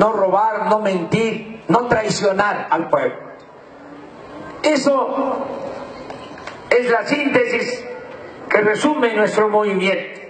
no robar, no mentir, no traicionar al pueblo. Eso es la síntesis que resume nuestro movimiento.